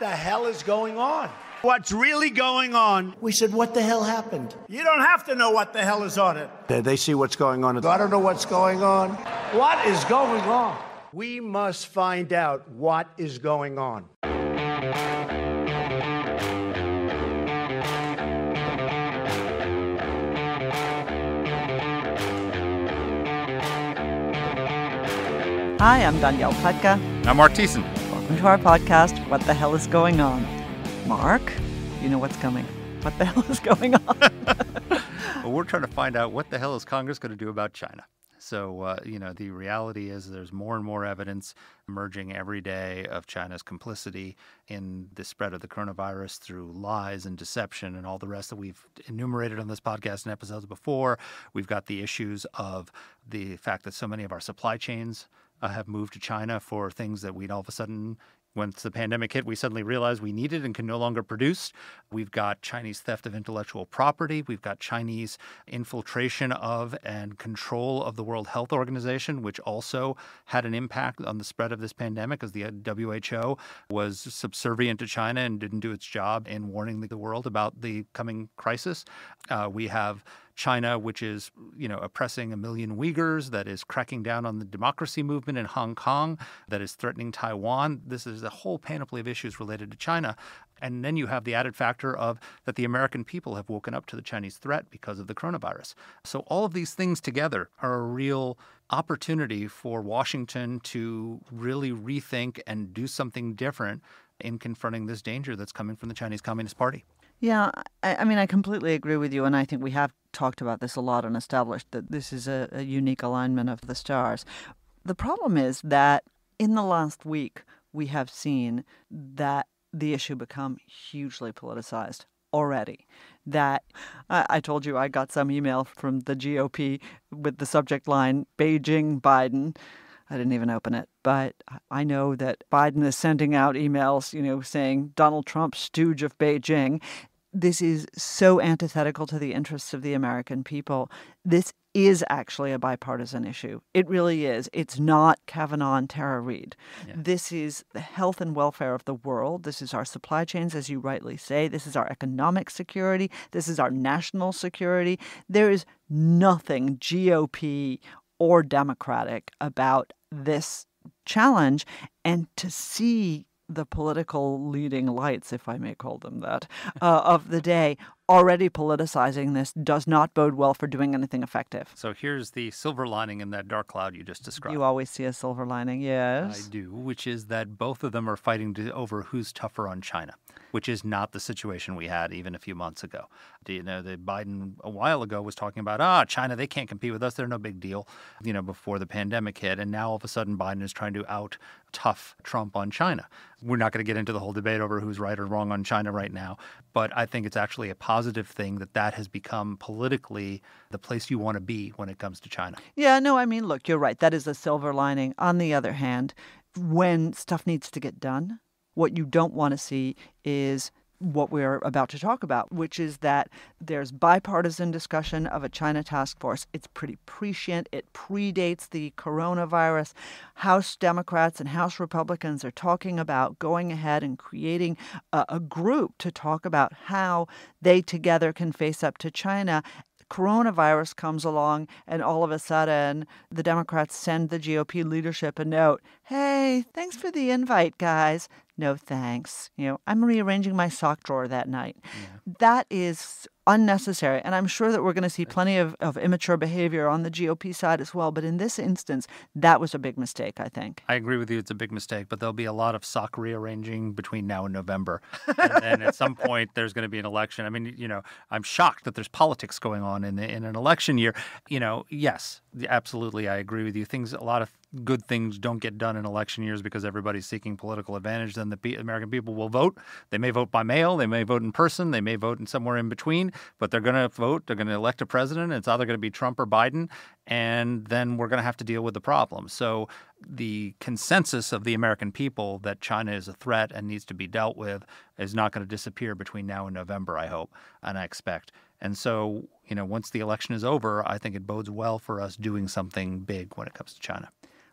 the hell is going on? What's really going on? We said, What the hell happened? You don't have to know what the hell is on it. They see what's going on. I don't know what's going on. What is going on? We must find out what is going on. Hi, I'm Danielle Pletka. I'm Marc Thiessen. Welcome to our podcast, What the Hell is Going On? Marc, you know what's coming. What the hell is going on? well, we're trying to find out what the hell is Congress going to do about China. So, uh, you know, the reality is there's more and more evidence emerging every day of China's complicity in the spread of the coronavirus through lies and deception and all the rest that we've enumerated on this podcast and episodes before. We've got the issues of the fact that so many of our supply chains uh, have moved to China for things that we'd all of a sudden once the pandemic hit, we suddenly realized we needed and can no longer produce. We've got Chinese theft of intellectual property. We've got Chinese infiltration of and control of the World Health Organization, which also had an impact on the spread of this pandemic as the WHO was subservient to China and didn't do its job in warning the world about the coming crisis. Uh, we have China, which is, you know, oppressing a million Uyghurs, that is cracking down on the democracy movement in Hong Kong, that is threatening Taiwan. This is a whole panoply of issues related to China. And then you have the added factor of that the American people have woken up to the Chinese threat because of the coronavirus. So all of these things together are a real opportunity for Washington to really rethink and do something different in confronting this danger that's coming from the Chinese Communist Party. Yeah, I, I, mean, I completely agree with you, and I think we have talked about this a lot and established that this is a, a unique alignment of the stars. The problem is that in the last week, we have seen that the issue become hugely politicized already. That I, told you I got some email from the GOP with the subject line Beijing Biden. I didn't even open it, but I know that Biden is sending out emails, you know, saying Donald Trump, stooge of Beijing this is so antithetical to the interests of the American people. This is actually a bipartisan issue. It really is. It's not Kavanaugh and Tara Reade. Yeah. This is the health and welfare of the world. This is our supply chains, as you rightly say. This is our economic security. This is our national security. There is nothing GOP or Democratic about this challenge. And to see the political leading lights, if I may call them that, uh, of the day already politicizing this does not bode well for doing anything effective. So here's the silver lining in that dark cloud you just described. You always see a silver lining, yes. I do, which is that both of them are fighting to, over who's tougher on China, which is not the situation we had even a few months ago. Do you know, that Biden a while ago was talking about, ah, China, they can't compete with us. They're no big deal, you know, before the pandemic hit. And now all of a sudden Biden is trying to out tough Trump on China. We're not going to get into the whole debate over who's right or wrong on China right now, but I think it's actually a positive thing that that has become politically the place you want to be when it comes to China. Yeah, no, I mean, look, you're right. That is a silver lining. On the other hand, when stuff needs to get done, what you don't want to see is what we're about to talk about, which is that there's bipartisan discussion of a China task force. It's pretty prescient. It predates the coronavirus. House Democrats and House Republicans are talking about going ahead and creating a, a group to talk about how they together can face up to China coronavirus comes along and all of a sudden the Democrats send the GOP leadership a note Hey, thanks for the invite, guys no thanks. You know, I'm rearranging my sock drawer that night. Yeah. That is unnecessary. And I'm sure that we're going to see plenty of, of immature behavior on the GOP side as well. But in this instance, that was a big mistake, I think. I agree with you. It's a big mistake, but there'll be a lot of sock rearranging between now and November. and then at some point, there's going to be an election. I mean, you know, I'm shocked that there's politics going on in, the, in an election year. You know, yes, absolutely. I agree with you. Things, a lot of good things don't get done in election years because everybody's seeking political advantage, then the American people will vote. They may vote by mail, they may vote in person, they may vote in somewhere in between, but they're going to vote. They're going to elect a president. It's either going to be Trump or Biden, and then we're going to have to deal with the problem. So the consensus of the American people that China is a threat and needs to be dealt with is not going to disappear between now and November, I hope, and I expect. And so, you know, once the election is over, I think it bodes well for us doing something big when it comes to China.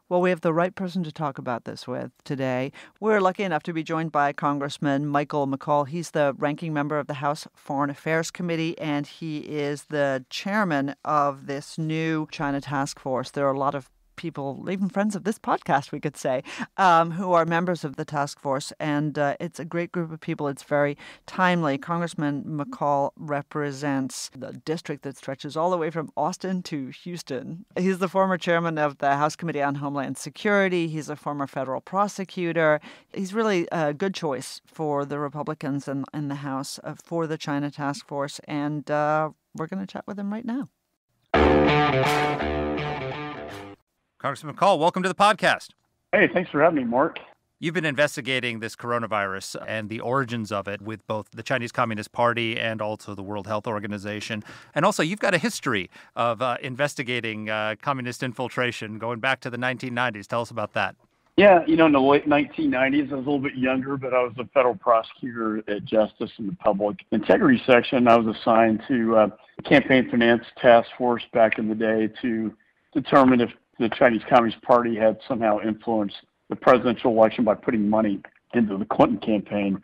Well, we have the right person to talk about this with today. We're lucky enough to be joined by Congressman Michael McCaul. He's the ranking member of the House Foreign Affairs Committee, and he is the chairman of this new China task force. There are a lot of people, even friends of this podcast, we could say, um, who are members of the task force. And uh, it's a great group of people. It's very timely. Congressman McCaul represents the district that stretches all the way from Austin to Houston. He's the former chairman of the House Committee on Homeland Security. He's a former federal prosecutor. He's really a good choice for the Republicans in, in the House uh, for the China task force. And uh, we're going to chat with him right now. Congressman McCaul, welcome to the podcast. Hey, thanks for having me, Marc. You've been investigating this coronavirus and the origins of it with both the Chinese Communist Party and also the World Health Organization. And also, you've got a history of uh, investigating uh, communist infiltration going back to the 1990s. Tell us about that. Yeah, you know, in the late 1990s, I was a little bit younger, but I was a federal prosecutor at Justice in the Public Integrity Section. I was assigned to uh, the Campaign Finance Task Force back in the day to determine if the Chinese Communist Party had somehow influenced the presidential election by putting money into the Clinton campaign.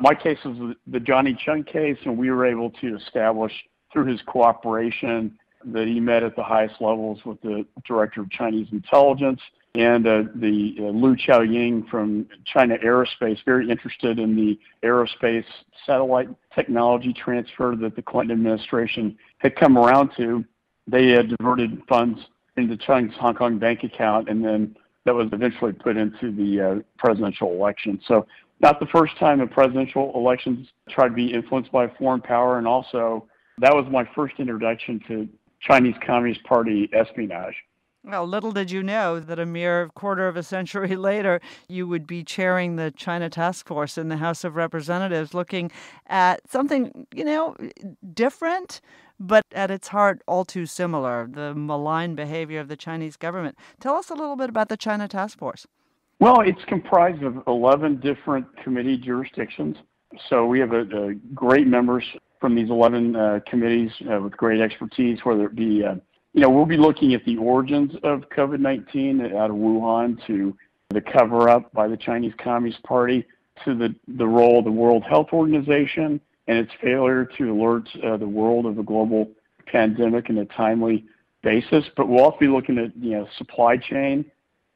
My case was the Johnny Chung case, and we were able to establish through his cooperation that he met at the highest levels with the director of Chinese intelligence and uh, the uh, Liu Chaoying from China Aerospace, very interested in the aerospace satellite technology transfer that the Clinton administration had come around to. They had diverted funds into Chung's Hong Kong bank account, and then that was eventually put into the uh, presidential election. So, not the first time a presidential elections tried to be influenced by a foreign power, and also that was my first introduction to Chinese Communist Party espionage. Well, little did you know that a mere quarter of a century later, you would be chairing the China Task Force in the House of Representatives, looking at something, you know, different, but at its heart, all too similar the malign behavior of the Chinese government. Tell us a little bit about the China Task Force. Well, it's comprised of 11 different committee jurisdictions. So we have a, a great members from these 11 uh, committees uh, with great expertise, whether it be, uh, you know, we'll be looking at the origins of COVID 19 out of Wuhan to the cover up by the Chinese Communist Party to the, the role of the World Health Organization and its failure to alert uh, the world of a global pandemic in a timely basis. But we'll also be looking at you know supply chain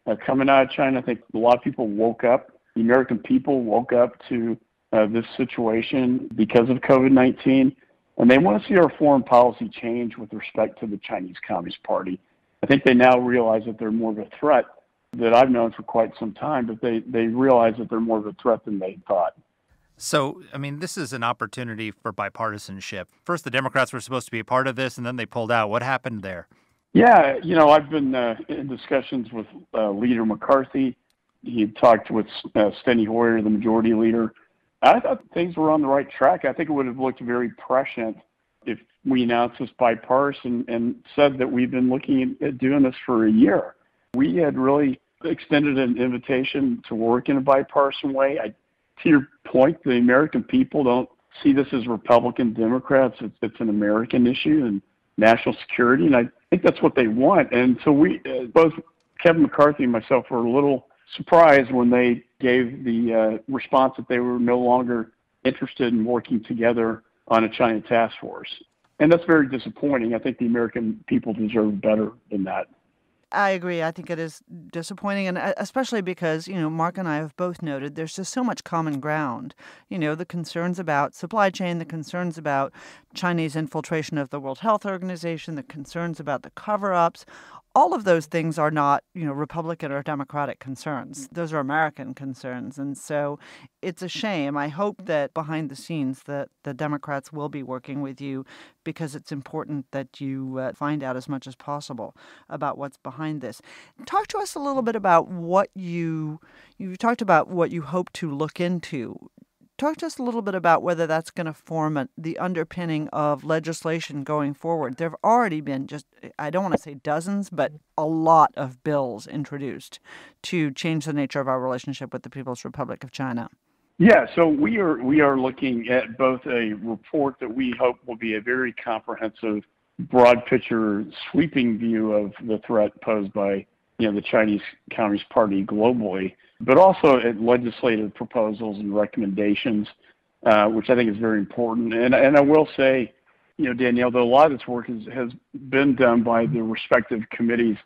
uh, coming out of China. I think a lot of people woke up. The American people woke up to uh, this situation because of COVID-19, and they want to see our foreign policy change with respect to the Chinese Communist Party. I think they now realize that they're more of a threat that I've known for quite some time, but they, they realize that they're more of a threat than they thought. So, I mean, this is an opportunity for bipartisanship. First, the Democrats were supposed to be a part of this, and then they pulled out. What happened there? Yeah, you know, I've been uh, in discussions with uh, Leader McCarthy. He talked with uh, Steny Hoyer, the majority leader. I thought things were on the right track. I think it would have looked very prescient if we announced this bipartisan and said that we've been looking at doing this for a year. We had really extended an invitation to work in a bipartisan way. I to your point, the American people don't see this as Republican Democrats. It's, it's an American issue and national security, and I think that's what they want. And so we, uh, both Kevin McCarthy and myself, were a little surprised when they gave the uh, response that they were no longer interested in working together on a China task force. And that's very disappointing. I think the American people deserve better than that. I agree. I think it is disappointing, and uh, especially because, you know, Marc and I have both noted there's just so much common ground. You know, the concerns about supply chain, the concerns about Chinese infiltration of the World Health Organization, the concerns about the cover ups, all of those things are not, you know, Republican or Democratic concerns. Those are American concerns. And so it's a shame. I hope that behind the scenes that the Democrats will be working with you because it's important that you uh, find out as much as possible about what's behind this. Talk to us a little bit about what you you talked about what you hope to look into Talk to us a little bit about whether that's going to form a, the underpinning of legislation going forward. There have already been just, I don't want to say dozens, but a lot of bills introduced to change the nature of our relationship with the People's Republic of China. Yeah, so we are we are looking at both a report that we hope will be a very comprehensive, broad picture, sweeping view of the threat posed by you know, the Chinese Communist Party globally, but also at legislative proposals and recommendations, uh, which I think is very important. And, and I will say, you know, Danielle, that a lot of this work has, has been done by the respective committees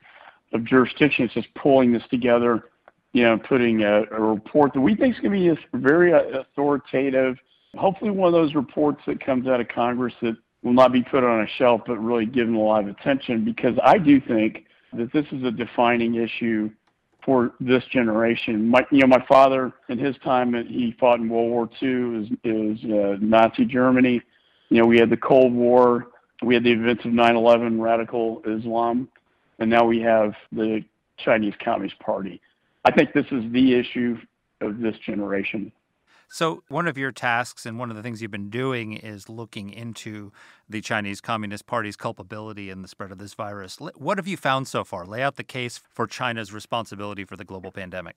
of jurisdiction. It's just pulling this together, you know, putting a, a report that we think is going to be very uh, authoritative, hopefully one of those reports that comes out of Congress that will not be put on a shelf, but really given a lot of attention because I do think that this is a defining issue for this generation. My, you know, my father, in his time, he fought in World War II. It was, uh, Nazi Germany. You know, we had the Cold War. We had the events of 9/11, radical Islam, and now we have the Chinese Communist Party. I think this is the issue of this generation. So, one of your tasks and one of the things you've been doing is looking into the Chinese Communist Party's culpability in the spread of this virus. What have you found so far? Lay out the case for China's responsibility for the global pandemic.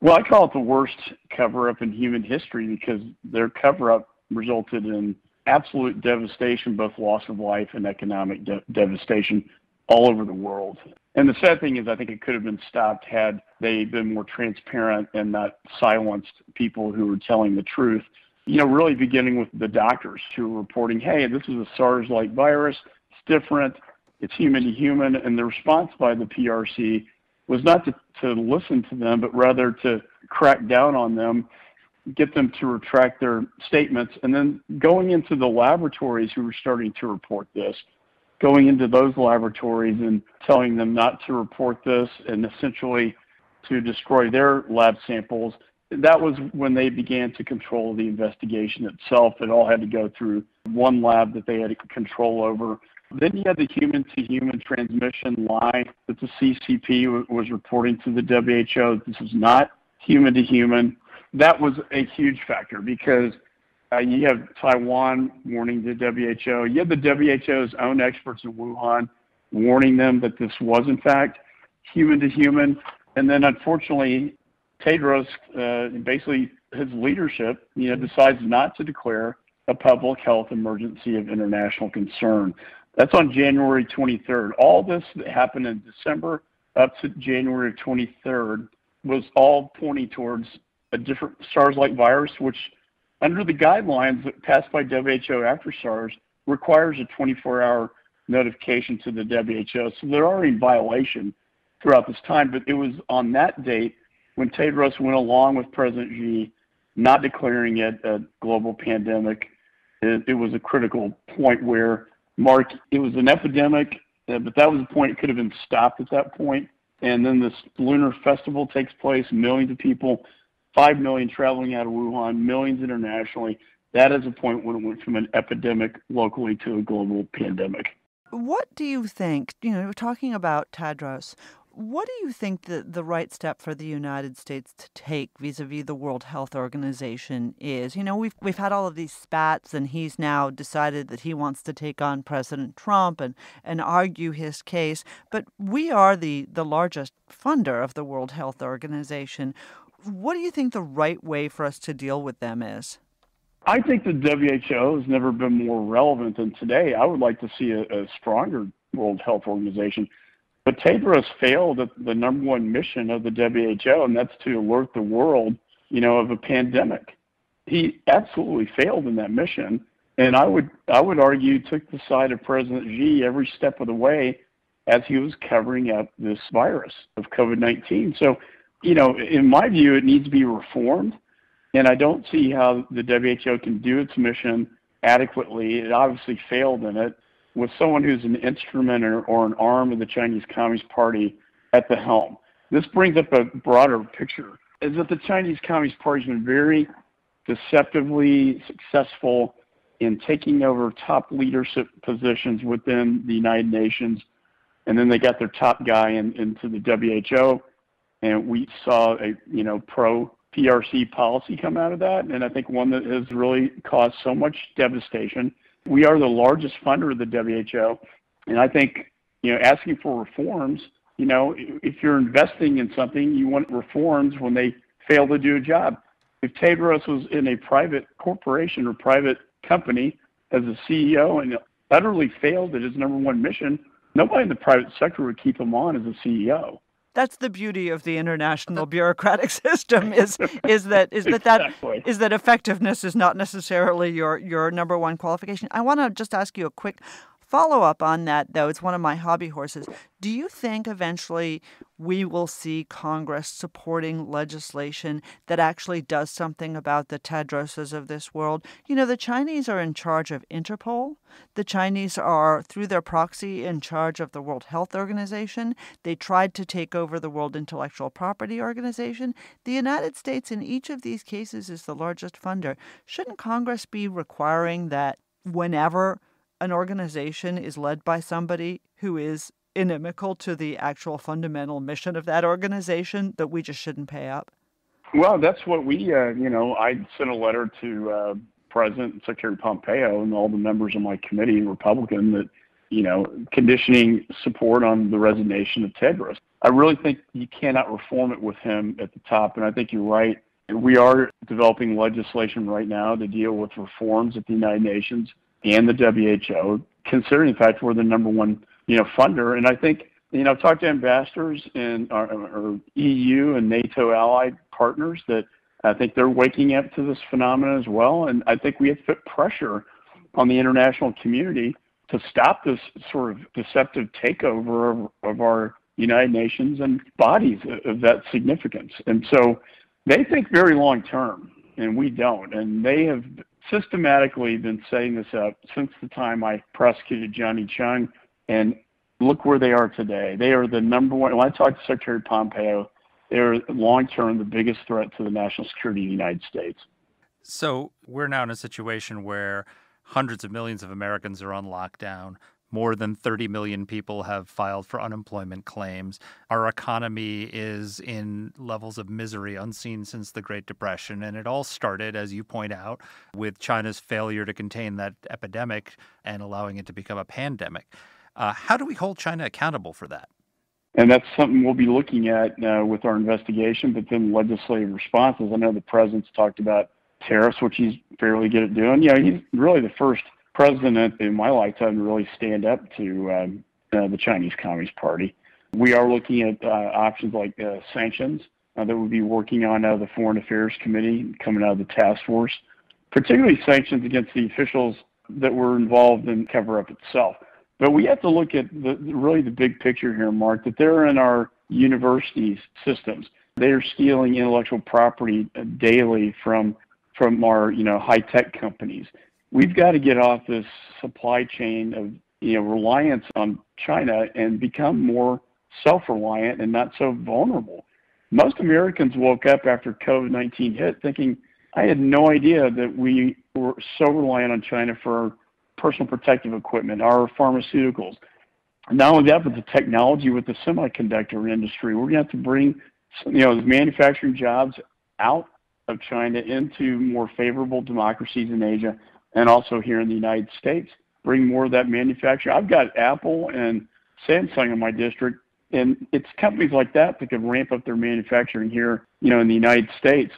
Well, I call it the worst cover up in human history because their cover up resulted in absolute devastation, both loss of life and economic de- devastation all over the world. And the sad thing is, I think it could have been stopped had they been more transparent and not silenced people who were telling the truth. You know, really beginning with the doctors who were reporting, hey, this is a SARS like virus, it's different, it's human to human. And the response by the PRC was not to, to listen to them, but rather to crack down on them, get them to retract their statements, and then going into the laboratories who were starting to report this going into those laboratories and telling them not to report this and essentially to destroy their lab samples. That was when they began to control the investigation itself. It all had to go through one lab that they had control over. Then you had the human to human transmission lie that the CCP was reporting to the WHO. This is not human to human. That was a huge factor because uh, you have Taiwan warning the WHO. You have the WHO's own experts in Wuhan warning them that this was, in fact, human to human. And then, unfortunately, Tedros, uh, basically his leadership, you know, decides not to declare a public health emergency of international concern. That's on January 23rd. All this that happened in December up to January 23rd was all pointing towards a different SARS-like virus, which under the guidelines passed by WHO after SARS, requires a 24-hour notification to the WHO. So they're already in violation throughout this time. But it was on that date when Tedros went along with President Xi, not declaring it a global pandemic. It, it was a critical point where, Marc, it was an epidemic, uh, but that was a point. It could have been stopped at that point. And then this lunar festival takes place, millions of people 5 million traveling out of Wuhan, millions internationally. That is a point when it went from an epidemic locally to a global pandemic. What do you think, you know, talking about Tedros, what do you think the, the right step for the United States to take vis-a-vis the World Health Organization is? You know, we've we've had all of these spats and he's now decided that he wants to take on President Trump and, and argue his case, but we are the, the largest funder of the World Health Organization. What do you think the right way for us to deal with them is? I think the WHO has never been more relevant than today. I would like to see a, a stronger World Health Organization. But Tedros failed at the number one mission of the WHO, and that's to alert the world, you know, of a pandemic. He absolutely failed in that mission, and I would I would argue took the side of President Xi every step of the way as he was covering up this virus of COVID-19. So you know, in my view, it needs to be reformed. And I don't see how the WHO can do its mission adequately. It obviously failed in it with someone who's an instrument or, or an arm of the Chinese Communist Party at the helm. This brings up a broader picture. Is that the Chinese Communist Party has been very deceptively successful in taking over top leadership positions within the United Nations, and then they got their top guy in, into the WHO and we saw a you know pro PRC policy come out of that, and I think one that has really caused so much devastation. We are the largest funder of the WHO, and I think you know asking for reforms. You know, if you're investing in something, you want reforms when they fail to do a job. If Tedros was in a private corporation or private company as a CEO and utterly failed at his number one mission, nobody in the private sector would keep him on as a CEO. That's the beauty of the international bureaucratic system is is that is that exactly. that is that effectiveness is not necessarily your your number one qualification. I want to just ask you a quick follow up on that, though, it's one of my hobby horses. Do you think eventually we will see Congress supporting legislation that actually does something about the Tedroses of this world? You know, the Chinese are in charge of Interpol. The Chinese are, through their proxy, in charge of the World Health Organization. They tried to take over the World Intellectual Property Organization. The United States, in each of these cases, is the largest funder. Shouldn't Congress be requiring that whenever an organization is led by somebody who is inimical to the actual fundamental mission of that organization that we just shouldn't pay up? Well, that's what we, uh, you know, I sent a letter to uh, President Secretary Pompeo and all the members of my committee, Republican, that, you know, conditioning support on the resignation of Tedros. I really think you cannot reform it with him at the top, and I think you're right. We are developing legislation right now to deal with reforms at the United Nations and the WHO, considering the fact we're the number one, you know, funder. And I think, you know, I've talked to ambassadors and uh, our, our EU and NATO allied partners that I think they're waking up to this phenomenon as well. And I think we have to put pressure on the international community to stop this sort of deceptive takeover of, of our United Nations and bodies of that significance. And so they think very long term, and we don't. And they have systematically been setting this up since the time I prosecuted Johnny Chung, and look where they are today. They are the number one. When I talked to Secretary Pompeo, they're long term the biggest threat to the national security of the United States. So we're now in a situation where hundreds of millions of Americans are on lockdown. More than 30 million people have filed for unemployment claims. Our economy is in levels of misery unseen since the Great Depression. And it all started, as you point out, with China's failure to contain that epidemic and allowing it to become a pandemic. Uh, how do we hold China accountable for that? And that's something we'll be looking at uh, with our investigation, but then legislative responses. I know the president's talked about tariffs, which he's fairly good at doing. You know, he's really the first president in my lifetime to really stand up to um, uh, the Chinese Communist Party. We are looking at uh, options like uh, sanctions uh, that we'll be working on out of the Foreign Affairs Committee, coming out of the task force, particularly sanctions against the officials that were involved in cover-up itself. But we have to look at the, really the big picture here, Marc, that they're in our universities systems. They are stealing intellectual property uh, daily from from our you know high tech companies we've got to get off this supply chain of you know reliance on China and become more self-reliant and not so vulnerable. Most Americans woke up after COVID-19 hit thinking, I had no idea that we were so reliant on China for personal protective equipment, our pharmaceuticals. Not only that, but the technology with the semiconductor industry. We're going to have to bring you know manufacturing jobs out of China into more favorable democracies in Asia and also here in the United States, bring more of that manufacturing. I've got Apple and Samsung in my district, and it's companies like that that could ramp up their manufacturing here, you know, in the United States.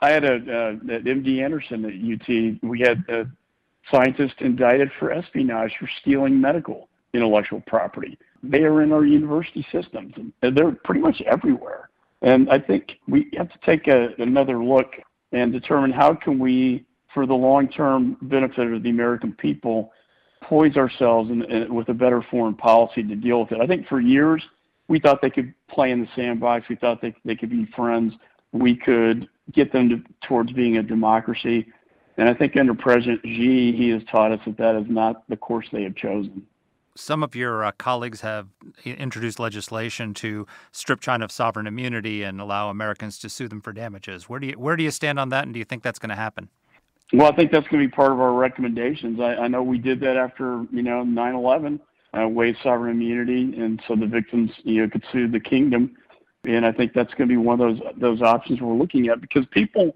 I had a uh, at MD Anderson at UT. We had a scientist indicted for espionage for stealing medical intellectual property. They are in our university systems, and they're pretty much everywhere. And I think we have to take a, another look and determine how can we for the long-term benefit of the American people, poise ourselves in, in, with a better foreign policy to deal with it. I think for years we thought they could play in the sandbox. We thought they they could be friends. We could get them to, towards being a democracy. And I think under President Xi, he has taught us that that is not the course they have chosen. Some of your uh, colleagues have introduced legislation to strip China of sovereign immunity and allow Americans to sue them for damages. Where do you where do you stand on that, and do you think that's going to happen? Well, I think that's going to be part of our recommendations. I, I know we did that after you know 9/11, uh, waived sovereign immunity, and so the victims you know could sue the kingdom. And I think that's going to be one of those those options we're looking at because people,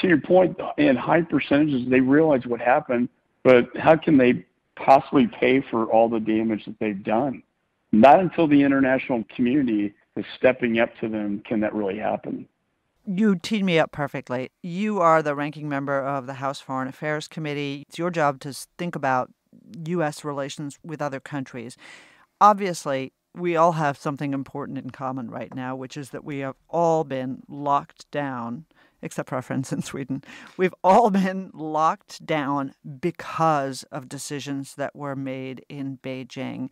to your point, in high percentages they realize what happened, but how can they possibly pay for all the damage that they've done? Not until the international community is stepping up to them can that really happen you teed me up perfectly. You are the ranking member of the House Foreign Affairs Committee. It's your job to think about U.S. relations with other countries. Obviously, we all have something important in common right now, which is that we have all been locked down, except for our friends in Sweden. We've all been locked down because of decisions that were made in Beijing.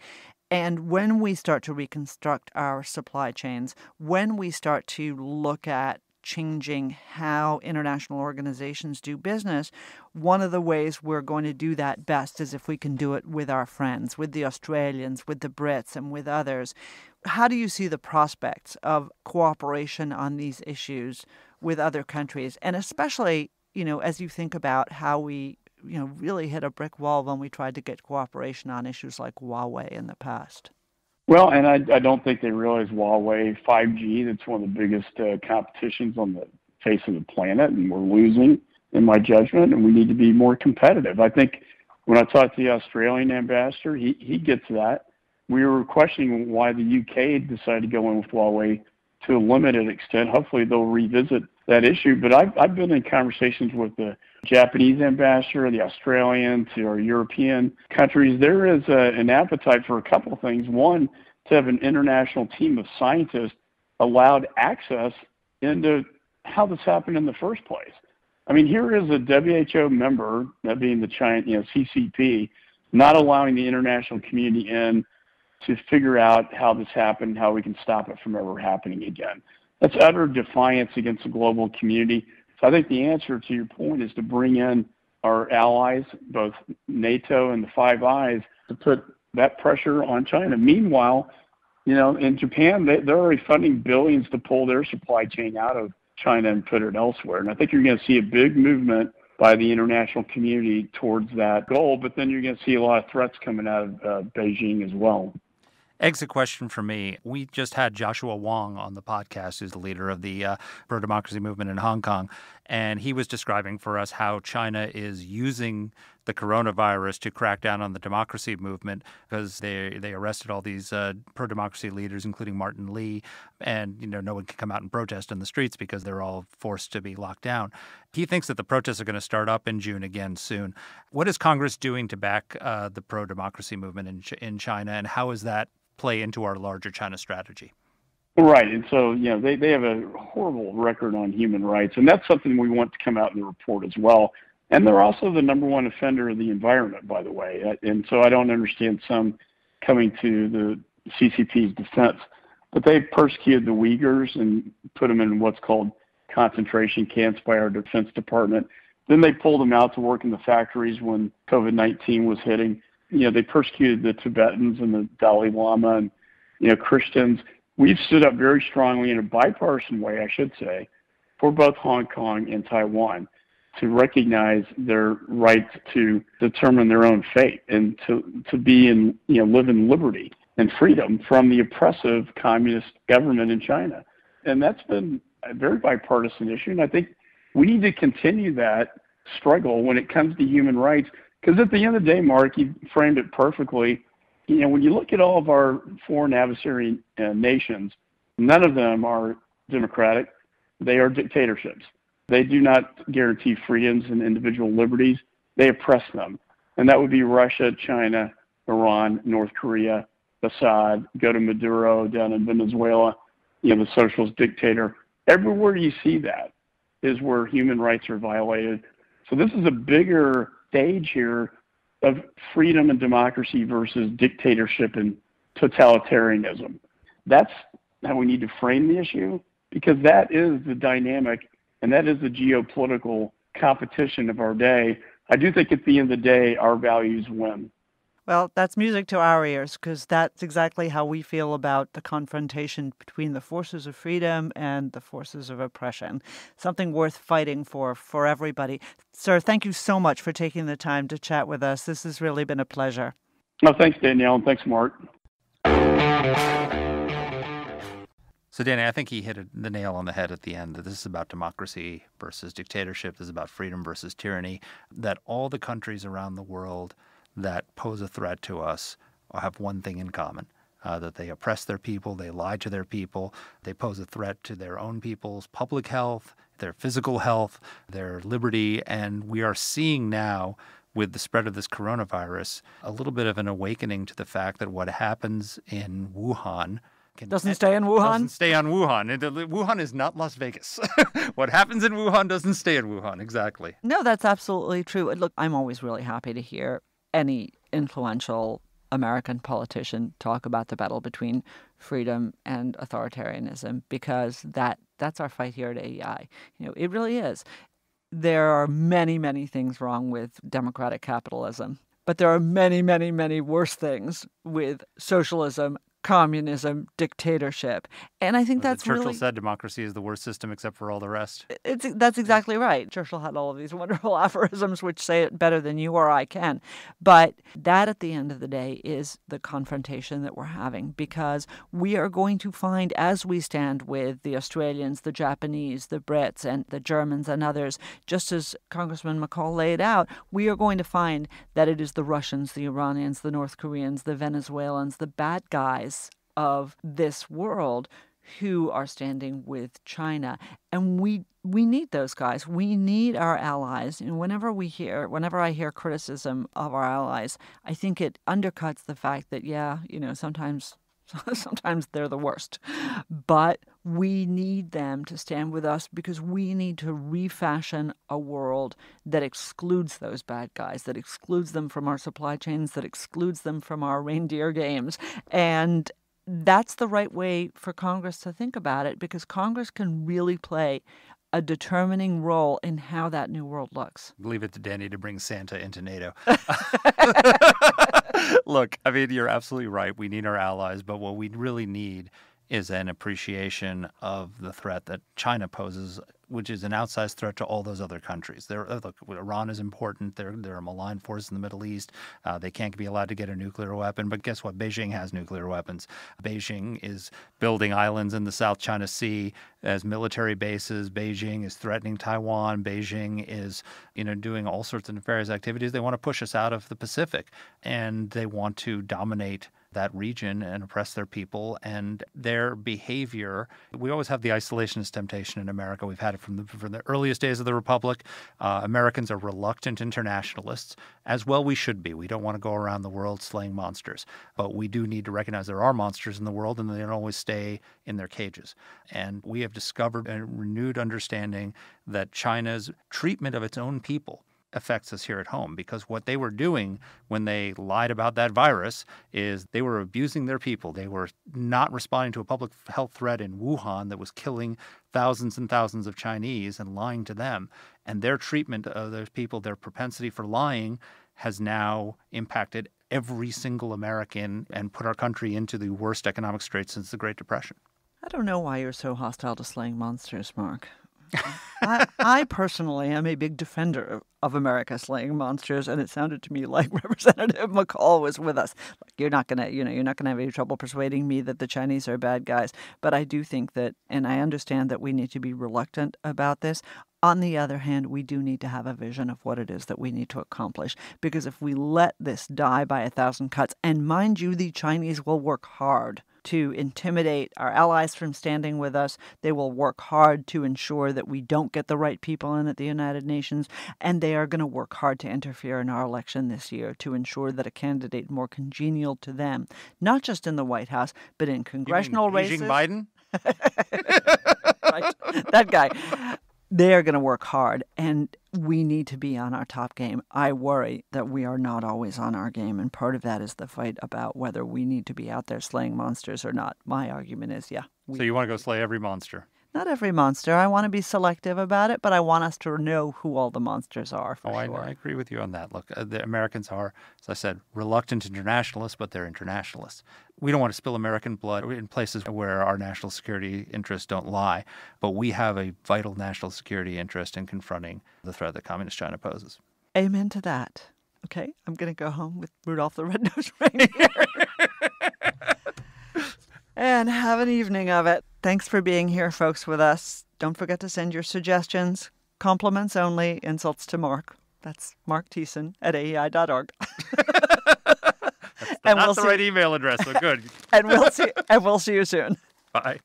And when we start to reconstruct our supply chains, when we start to look at changing how international organizations do business, one of the ways we're going to do that best is if we can do it with our friends, with the Australians, with the Brits, and with others. How do you see the prospects of cooperation on these issues with other countries? And especially, you know, as you think about how we you know, really hit a brick wall when we tried to get cooperation on issues like Huawei in the past. Well, and I, I don't think they realize Huawei 5G, that's one of the biggest uh, competitions on the face of the planet, and we're losing, in my judgment, and we need to be more competitive. I think when I talked to the Australian ambassador, he, he gets that. We were questioning why the UK decided to go in with Huawei to a limited extent. Hopefully, they'll revisit that issue. But I've, I've been in conversations with the Japanese ambassador, the Australian, to our European countries, there is a, an appetite for a couple of things. One, to have an international team of scientists allowed access into how this happened in the first place. I mean, here is a WHO member, that being the China, you know, CCP, not allowing the international community in to figure out how this happened, how we can stop it from ever happening again. That's utter defiance against the global community. So I think the answer to your point is to bring in our allies, both NATO and the Five Eyes, to put that pressure on China. Meanwhile, you know, in Japan, they, they're already funding billions to pull their supply chain out of China and put it elsewhere. And I think you're going to see a big movement by the international community towards that goal. But then you're going to see a lot of threats coming out of uh, Beijing as well. Exit question for me. We just had Joshua Wong on the podcast, who's the leader of the uh, pro democracy movement in Hong Kong. And he was describing for us how China is using the coronavirus to crack down on the democracy movement because they they arrested all these uh, pro democracy leaders, including Martin Lee, and you know no one can come out and protest in the streets because they're all forced to be locked down. He thinks that the protests are going to start up in June again soon. What is Congress doing to back uh, the pro democracy movement in in China, and how is that play into our larger China strategy. Right. And so, you know, they, they have a horrible record on human rights. And that's something we want to come out in the report as well. And they're also the number one offender of the environment, by the way. Uh, and so I don't understand some coming to the CCP's defense. But they persecuted the Uyghurs and put them in what's called concentration camps by our Defense Department. Then they pulled them out to work in the factories when COVID 19 was hitting you know, they persecuted the Tibetans and the Dalai Lama and, you know, Christians. We've stood up very strongly in a bipartisan way, I should say, for both Hong Kong and Taiwan to recognize their right to determine their own fate and to, to be in, you know, live in liberty and freedom from the oppressive communist government in China. And that's been a very bipartisan issue. And I think we need to continue that struggle when it comes to human rights because at the end of the day, Marc, you framed it perfectly. You know, when you look at all of our foreign adversary uh, nations, none of them are democratic. They are dictatorships. They do not guarantee freedoms and individual liberties. They oppress them. And that would be Russia, China, Iran, North Korea, Assad, go to Maduro down in Venezuela, you know, the socialist dictator. Everywhere you see that is where human rights are violated. So this is a bigger stage here of freedom and democracy versus dictatorship and totalitarianism. That's how we need to frame the issue because that is the dynamic and that is the geopolitical competition of our day. I do think at the end of the day, our values win. Well, that's music to our ears because that's exactly how we feel about the confrontation between the forces of freedom and the forces of oppression. Something worth fighting for for everybody. Sir, thank you so much for taking the time to chat with us. This has really been a pleasure. No, thanks, Danielle, and thanks, Marc. So, Danny, I think he hit the nail on the head at the end that this is about democracy versus dictatorship. This is about freedom versus tyranny. That all the countries around the world that pose a threat to us have one thing in common. Uh, that they oppress their people, they lie to their people, they pose a threat to their own people's public health, their physical health, their liberty. And we are seeing now with the spread of this coronavirus, a little bit of an awakening to the fact that what happens in Wuhan can, doesn't stay in Wuhan. Doesn't stay on Wuhan. Wuhan is not Las Vegas. what happens in Wuhan doesn't stay in Wuhan. Exactly. No, that's absolutely true. Look, I'm always really happy to hear any influential American politician talk about the battle between freedom and authoritarianism because that that's our fight here at AEI. You know, it really is. There are many, many things wrong with democratic capitalism, but there are many, many, many worse things with socialism communism, dictatorship. And I think that's Churchill really, said democracy is the worst system except for all the rest. It's that's exactly right. Churchill had all of these wonderful aphorisms which say it better than you or I can. But that at the end of the day is the confrontation that we're having because we are going to find as we stand with the Australians, the Japanese, the Brits and the Germans and others, just as Congressman McCaul laid out, we are going to find that it is the Russians, the Iranians, the North Koreans, the Venezuelans, the bad guys of this world who are standing with China. And we we need those guys. We need our allies. And whenever we hear whenever I hear criticism of our allies, I think it undercuts the fact that yeah, you know, sometimes sometimes they're the worst. But we need them to stand with us because we need to refashion a world that excludes those bad guys, that excludes them from our supply chains, that excludes them from our reindeer games. And that's the right way for Congress to think about it because Congress can really play a determining role in how that new world looks. Leave it to Danny to bring Santa into NATO. Look, I mean, you're absolutely right. We need our allies, but what we really need is an appreciation of the threat that China poses, which is an outsized threat to all those other countries. They're, uh, look, Iran is important. They're, they're a malign force in the Middle East. Uh, they can't be allowed to get a nuclear weapon. But guess what? Beijing has nuclear weapons. Beijing is building islands in the South China Sea as military bases. Beijing is threatening Taiwan. Beijing is, you know, doing all sorts of nefarious activities. They want to push us out of the Pacific, and they want to dominate that region and oppress their people and their behavior. We always have the isolationist temptation in America. We've had it from the, from the earliest days of the Republic. Uh, Americans are reluctant internationalists, as well we should be. We don't want to go around the world slaying monsters, but we do need to recognize there are monsters in the world and they don't always stay in their cages. And we have discovered a renewed understanding that China's treatment of its own people affects us here at home because what they were doing when they lied about that virus is they were abusing their people. They were not responding to a public health threat in Wuhan that was killing thousands and thousands of Chinese and lying to them. And their treatment of those people, their propensity for lying, has now impacted every single American and put our country into the worst economic straits since the Great Depression. I don't know why you're so hostile to slaying monsters, Marc. I, I, personally am a big defender of, America slaying monsters, and it sounded to me like Representative McCaul was with us. You're not gonna, you know, you're not gonna have any trouble persuading me that the Chinese are bad guys. But I do think that, and I understand that we need to be reluctant about this. On the other hand, we do need to have a vision of what it is that we need to accomplish. Because if we let this die by a thousand cuts, and mind you, the Chinese will work hard to intimidate our allies from standing with us. They will work hard to ensure that we don't get the right people in at the United Nations. And they are going to work hard to interfere in our election this year to ensure that a candidate more congenial to them, not just in the White House, but in congressional races. Biden? right. That guy they are going to work hard and we need to be on our top game. I worry that we are not always on our game. And part of that is the fight about whether we need to be out there slaying monsters or not. My argument is, yeah. so you want to go slay every monster? Not every monster. I want to be selective about it, but I want us to know who all the monsters are. oh, sure. I, I, agree with you on that. Look, uh, the Americans are, as I said, reluctant internationalists, but they're internationalists. We don't want to spill American blood in places where our national security interests don't lie, but we have a vital national security interest in confronting the threat that Communist China poses. Amen to that. Okay, I'm going to go home with Rudolph the Red-Nosed Reindeer. and have an evening of it. Thanks for being here, folks, with us. Don't forget to send your suggestions, compliments only, insults to Marc. That's Marc Thiessen at AEI.org. That's and not we'll the see... right email address, so good. and we'll see and we'll see you soon. Bye.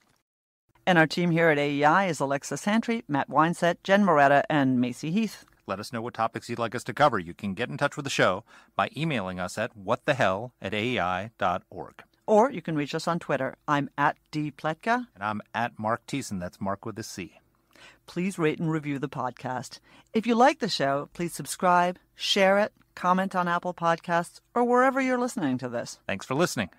And our team here at AEI is Alexa Santry, Matt Weinset, Jen Moretta, and Macy Heath. Let us know what topics you'd like us to cover. You can get in touch with the show by emailing us at whatthehell at aei.org. Or you can reach us on Twitter. I'm at dpletka. And I'm at Marc Thiessen. That's Marc with a C. Please rate and review the podcast. If you like the show, please subscribe, share it, comment on Apple Podcasts, or wherever you're listening to this. Thanks for listening.